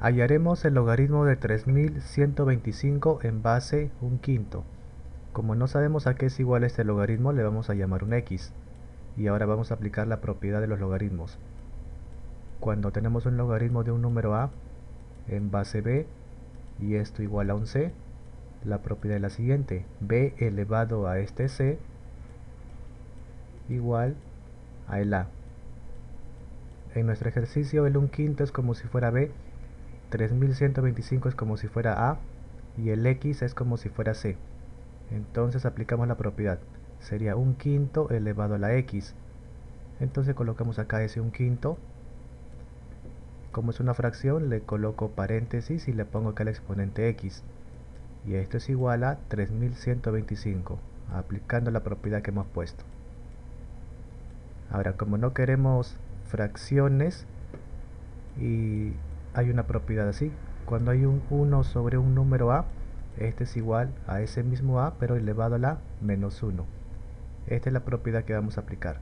Hallaremos el logaritmo de 3125 en base un quinto. Como no sabemos a qué es igual este logaritmo, le vamos a llamar un x. Y ahora vamos a aplicar la propiedad de los logaritmos. Cuando tenemos un logaritmo de un número a en base b y esto igual a un c, la propiedad es la siguiente. b elevado a este c igual a el a. En nuestro ejercicio el un quinto es como si fuera b 3125 es como si fuera A y el X es como si fuera C. Entonces aplicamos la propiedad. Sería un quinto elevado a la X. Entonces colocamos acá ese un quinto. Como es una fracción, le coloco paréntesis y le pongo acá el exponente X. Y esto es igual a 3125, aplicando la propiedad que hemos puesto. Ahora, como no queremos fracciones y hay una propiedad así. Cuando hay un 1 sobre un número a, este es igual a ese mismo a, pero elevado a la menos 1. Esta es la propiedad que vamos a aplicar.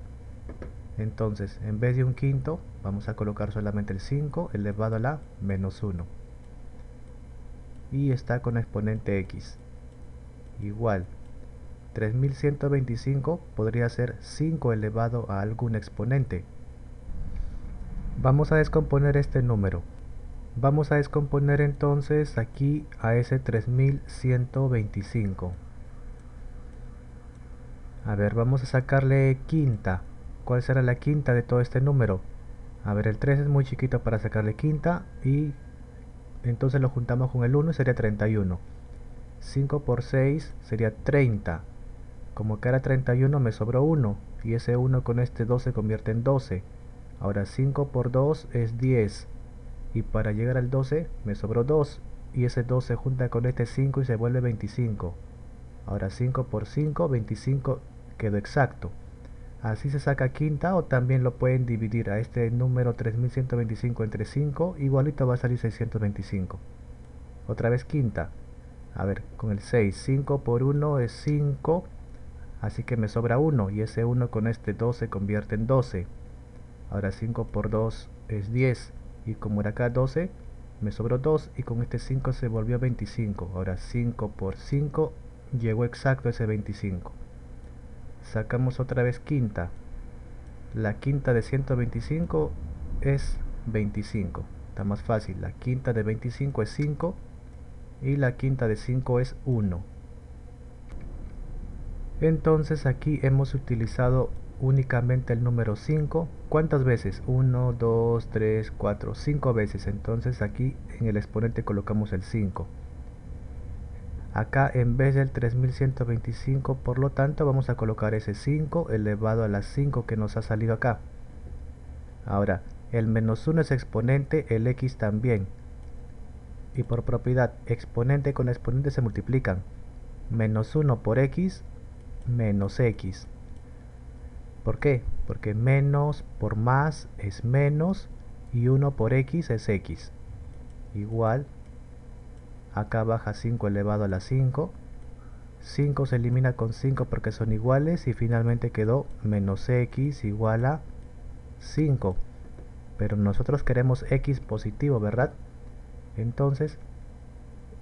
Entonces, en vez de un quinto, vamos a colocar solamente el 5 elevado a la menos 1. Y está con exponente x. Igual, 3125 podría ser 5 elevado a algún exponente. Vamos a descomponer este número. Vamos a descomponer entonces aquí a ese 3125. A ver, vamos a sacarle quinta. ¿Cuál será la quinta de todo este número? A ver, el 3 es muy chiquito para sacarle quinta y entonces lo juntamos con el 1 y sería 31. 5 por 6 sería 30. Como que era 31 me sobró 1 y ese 1 con este 2 se convierte en 12. Ahora 5 por 2 es 10 y para llegar al 12 me sobró 2 y ese 2 se junta con este 5 y se vuelve 25 ahora 5 por 5 25 quedó exacto. Así se saca quinta o también lo pueden dividir a este número 3125 entre 5 igualito va a salir 625 otra vez quinta. A ver con el 6 5 por 1 es 5 así que me sobra 1 y ese 1 con este 2 se convierte en 12 ahora 5 por 2 es 10 y como era acá 12 me sobró 2 y con este 5 se volvió 25 ahora 5 por 5 llegó exacto ese 25 sacamos otra vez quinta. La quinta de 125 es 25 está más fácil. La quinta de 25 es 5 y la quinta de 5 es 1 entonces aquí hemos utilizado únicamente el número 5. ¿Cuántas veces? 1, 2, 3, 4, 5 veces. Entonces aquí en el exponente colocamos el 5. Acá en vez del 3125, por lo tanto, vamos a colocar ese 5 elevado a las 5 que nos ha salido acá. Ahora, el menos 1 es exponente, el x también. Y por propiedad, exponente con exponente se multiplican. Menos 1 por x, menos x. ¿Por qué? Porque menos por más es menos y 1 por x es x. Igual, acá baja 5 elevado a la 5. 5 se elimina con 5 porque son iguales y finalmente quedó menos x igual a 5. Pero nosotros queremos x positivo, ¿verdad? Entonces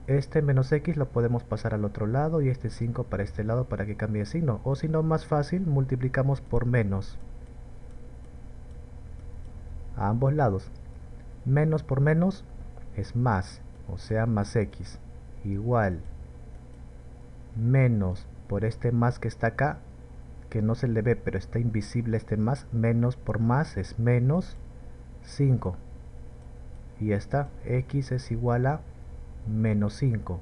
este menos x lo podemos pasar al otro lado y este 5 para este lado para que cambie de signo. O si no, más fácil, multiplicamos por menos. A ambos lados. Menos por menos es más, o sea, más x. Igual. Menos por este más que está acá, que no se le ve, pero está invisible este más. Menos por más es menos 5. Y ya está. x es igual a menos 5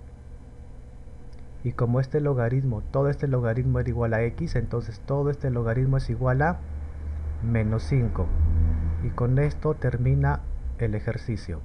y como este logaritmo, todo este logaritmo era igual a x, entonces todo este logaritmo es igual a menos 5 y con esto termina el ejercicio